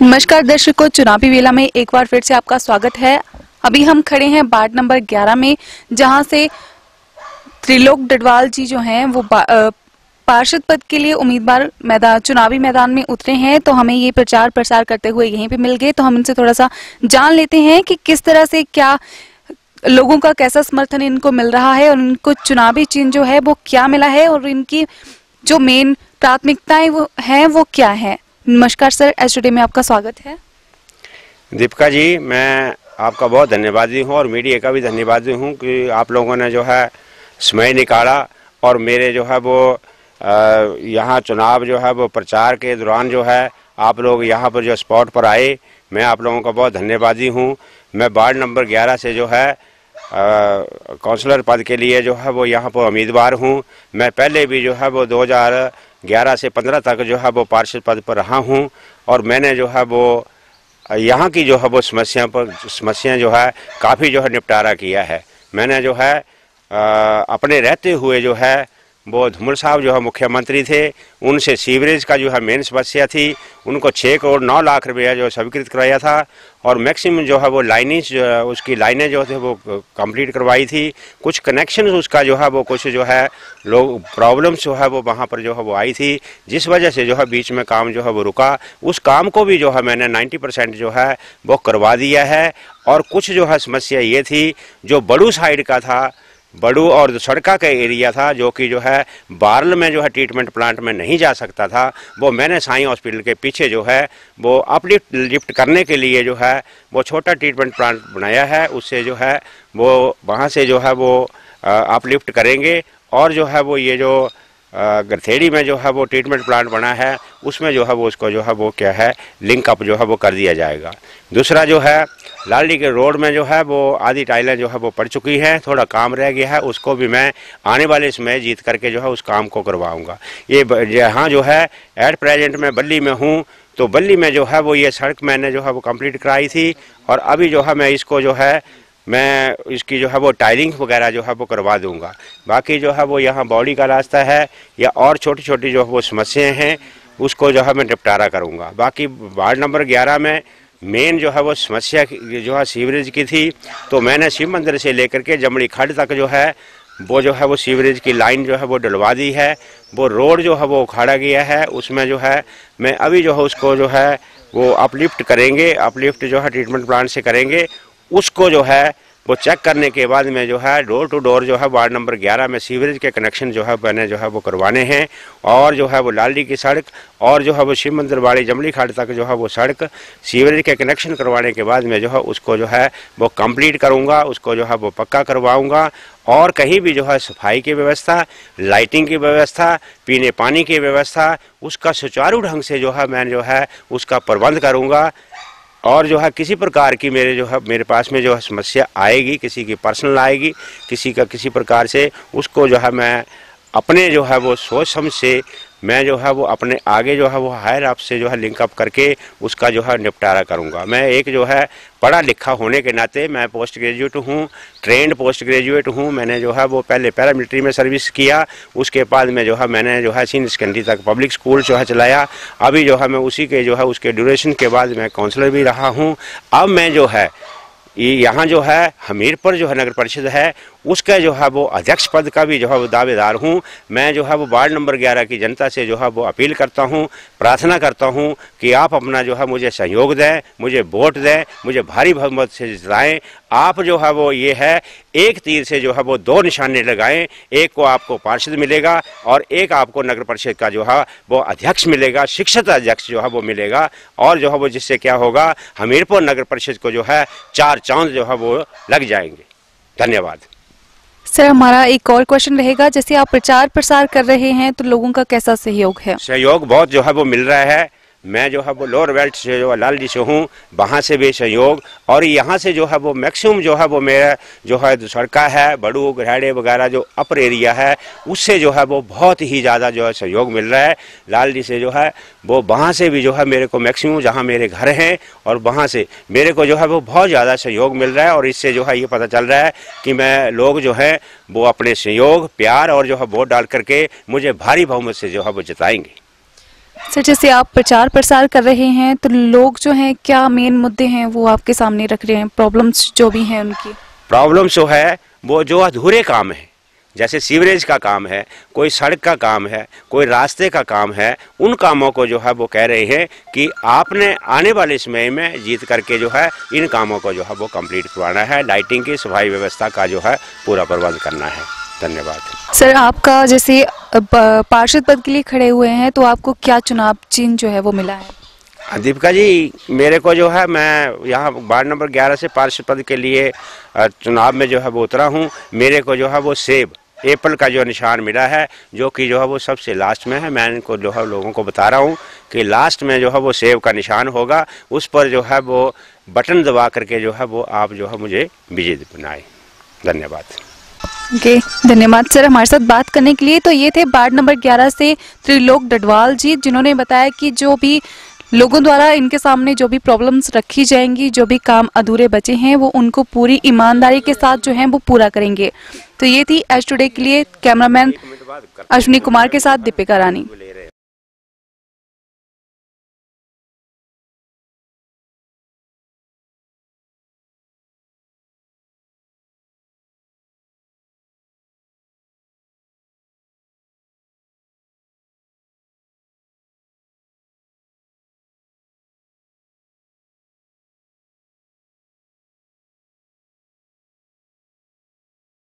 नमस्कार दर्शकों, चुनावी वेला में एक बार फिर से आपका स्वागत है। अभी हम खड़े हैं वार्ड नंबर 11 में, जहाँ से त्रिलोक डडवाल जी जो हैं, वो पार्षद पद के लिए उम्मीदवार मैदान चुनावी मैदान में उतरे हैं। तो हमें ये प्रचार प्रसार करते हुए यहीं पे मिल गए। तो हम इनसे थोड़ा सा जान लेते हैं कि किस तरह से क्या लोगों का कैसा समर्थन इनको मिल रहा है और इनको चुनावी चिन्ह जो है वो क्या मिला है और इनकी जो मेन प्राथमिकताएँ वो हैं, वो क्या है। नमस्कार सर, एस टुडे में आपका स्वागत है। दीपिका जी, मैं आपका बहुत धन्यवादी हूँ और मीडिया का भी धन्यवादी हूँ कि आप लोगों ने जो है समय निकाला और मेरे जो है वो यहाँ चुनाव जो है वो प्रचार के दौरान जो है आप लोग यहाँ पर जो स्पॉट पर आए, मैं आप लोगों का बहुत धन्यवादी हूँ। मैं वार्ड नंबर 11 से जो है काउंसलर पद के लिए जो है वो यहाँ पर उम्मीदवार हूँ। मैं पहले भी जो है वो 2011 से 15 तक जो है वो पार्षद पद पर रहा हूँ और मैंने जो है वो यहाँ की जो है वो समस्या पर समस्या जो है काफ़ी जो है निपटारा किया है। मैंने जो है आ, अपने रहते हुए जो है वो धूमर साहब जो है मुख्यमंत्री थे उनसे सीवरेज का जो है मेन समस्या थी उनको छः करोड़ नौ लाख रुपया जो है स्वीकृत कराया था और मैक्सिमम जो है वो लाइनें जो है उसकी लाइनें जो थे वो कंप्लीट करवाई थी कुछ कनेक्शन उसका जो है वो कुछ जो है लोग प्रॉब्लम्स जो है वो वहाँ पर जो है वो आई थी जिस वजह से जो है बीच में काम जो है वो रुका उस काम को भी जो है मैंने 90 परसेंट जो है वो करवा दिया है और कुछ जो है समस्या ये थी जो बड़ू साइड का था बड़ू और जो सड़का का एरिया था, जो कि जो है बारल में जो है ट्रीटमेंट प्लांट में नहीं जा सकता था, वो मैंने साई हॉस्पिटल के पीछे जो है, वो अपलिफ्ट लिफ्ट करने के लिए जो है, वो छोटा ट्रीटमेंट प्लांट बनाया है। उससे जो है, वो वहाँ से जो है, वो अपलिफ्ट करेंगे और जो है, वो ये जो गरथेड़ी में जो है वो ट्रीटमेंट प्लांट बना है उसमें जो है वो उसको जो है वो क्या है लिंक अप जो है वो कर दिया जाएगा दूसरा जो है लालडी के रोड में जो है वो आधी टाइलें जो है वो पड़ चुकी हैं थोड़ा काम रह गया है उसको भी मैं आने वाले समय जीत करके जो है उस काम को करवाऊँगा ये यहाँ जो है एट प्रेजेंट मैं बल्ली में हूँ तो बल्ली में जो है वो ये सड़क मैंने जो है वो कंप्लीट कराई थी और अभी जो है मैं इसको जो है मैं इसकी जो है वो टायरिंग वगैरह जो है वो करवा दूँगा बाकी जो है वो यहाँ बॉडी का रास्ता है या और छोटी छोटी जो है वो समस्याएँ हैं उसको जो है मैं निपटारा करूँगा बाकी वार्ड नंबर 11 में मेन जो है वो समस्या जो है सीवरेज की थी तो मैंने शिव मंदिर से लेकर के जमड़ी खड्ड तक जो है वो जो है वो सीवरेज की लाइन जो है वो डलवा दी है वो रोड जो है वो उखाड़ा गया है उसमें जो है मैं अभी जो है उसको जो है वो अपलिफ्ट करेंगे अपलिफ्ट जो है ट्रीटमेंट प्लांट से करेंगे उसको जो है वो चेक करने के बाद में जो है डोर टू डोर जो है वार्ड नंबर 11 में सीवरेज के कनेक्शन जो है मैंने जो है वो करवाने हैं और जो है वो लालडी की सड़क और जो है वो शिव मंदिर वाली जमली खाड़ तक जो है वो सड़क सीवरेज के कनेक्शन करवाने के बाद में जो है उसको जो है वो कंप्लीट करूँगा उसको जो है वो पक्का करवाऊँगा और कहीं भी जो है सफ़ाई की व्यवस्था लाइटिंग की व्यवस्था पीने पानी की व्यवस्था उसका सुचारू ढंग से जो है मैं जो है उसका प्रबंध करूँगा और जो है किसी प्रकार की मेरे जो है, मेरे पास में जो है समस्या आएगी, किसी की पर्सनल आएगी, किसी का किसी प्रकार से उसको जो है मैं अपने जो है वो सोच समझ से मैं जो है वो अपने आगे जो है वो हायर अप से जो है लिंकअप करके उसका जो है निपटारा करूँगा मैं एक जो है पढ़ा लिखा होने के नाते मैं पोस्ट ग्रेजुएट हूँ ट्रेंड पोस्ट ग्रेजुएट हूँ मैंने जो है वो पहले पैरामिलिट्री में सर्विस किया उसके बाद में जो है मैंने जो है सीनियर सेकेंडरी तक पब्लिक स्कूल जो है चलाया अभी जो है मैं उसी के जो है उसके ड्यूरेशन के बाद मैं काउंसलर भी रहा हूँ अब मैं जो है यहाँ जो है हमीरपुर जो है नगर परिषद है उसका जो है वो अध्यक्ष पद का भी जो है वो दावेदार हूँ मैं जो है वो वार्ड नंबर 11 की जनता से जो है वो अपील करता हूँ प्रार्थना करता हूँ कि आप अपना जो है मुझे सहयोग दें मुझे वोट दें मुझे भारी बहुमत से जिताएँ आप जो है वो ये है एक तीर से जो है वो दो निशाने लगाएँ एक को आपको पार्षद मिलेगा और एक आपको नगर परिषद का जो है वो अध्यक्ष मिलेगा शिक्षित अध्यक्ष जो है वो मिलेगा और जो है वो जिससे क्या होगा हमीरपुर नगर परिषद को जो है चार चाँद जो है वो लग जाएँगे धन्यवाद सर, हमारा एक और क्वेश्चन रहेगा। जैसे आप प्रचार प्रसार कर रहे हैं तो लोगों का कैसा सहयोग है? सहयोग बहुत जो है वो मिल रहा है। मैं जो है वो लोअर बेल्ट से जो है लाल जी से हूँ वहाँ से भी सहयोग और यहाँ से जो है वो मैक्सिमम जो है वो मेरा जो है सड़का है बड़ू घराड़े वगैरह जो अपर एरिया है उससे जो है वो बहुत ही ज़्यादा जो है सहयोग मिल रहा है लाल जी से जो है वो वहाँ से भी जो है मेरे को मैक्सिमम जहाँ मेरे घर हैं और वहाँ से मेरे को जो है वो बहुत ज़्यादा सहयोग मिल रहा है और इससे जो है ये पता चल रहा है कि मैं लोग जो है वो अपने सहयोग प्यार और जो है वोट डाल करके मुझे भारी बहुमत से जो है वो जिताएँगे सर, जैसे आप प्रचार प्रसार कर रहे हैं तो लोग जो हैं, क्या मेन मुद्दे हैं वो आपके सामने रख रहे हैं? प्रॉब्लम्स जो भी हैं उनकी। प्रॉब्लम्स जो है, वो जो अधूरे काम है, जैसे सीवरेज का काम है, कोई सड़क का काम है, कोई रास्ते का काम है, उन कामों को जो है वो कह रहे हैं कि आपने आने वाले समय में जीत करके जो है, इन कामों को जो है वो कंप्लीट करवाना है। लाइटिंग की सफ़ाई व्यवस्था का जो है पूरा प्रबंध करना है। धन्यवाद। सर आपका जैसे पार्षद पद के लिए खड़े हुए हैं तो आपको क्या चुनाव चिन्ह जो है वो मिला है? दीपिका जी मेरे को जो है मैं यहाँ वार्ड नंबर 11 से पार्षद पद के लिए चुनाव में जो है वो उतरा हूँ। मेरे को जो है वो सेब एप्पल का जो निशान मिला है जो कि जो है वो सबसे लास्ट में है। मैं इनको जो है लोगों को बता रहा हूँ कि लास्ट में जो है वो सेब का निशान होगा। उस पर जो है वो बटन दबा करके जो है वो आप जो है मुझे विजय बनाए धन्यवाद। ओके, धन्यवाद सर हमारे साथ बात करने के लिए। तो ये थे वार्ड नंबर 11 से त्रिलोक डडवाल जी, जिन्होंने बताया कि जो भी लोगों द्वारा इनके सामने जो भी प्रॉब्लम्स रखी जाएँगी, जो भी काम अधूरे बचे हैं, वो उनको पूरी ईमानदारी के साथ जो है वो पूरा करेंगे। तो ये थी एज टुडे के लिए, कैमरामैन अश्विनी कुमार के साथ दीपिका रानी।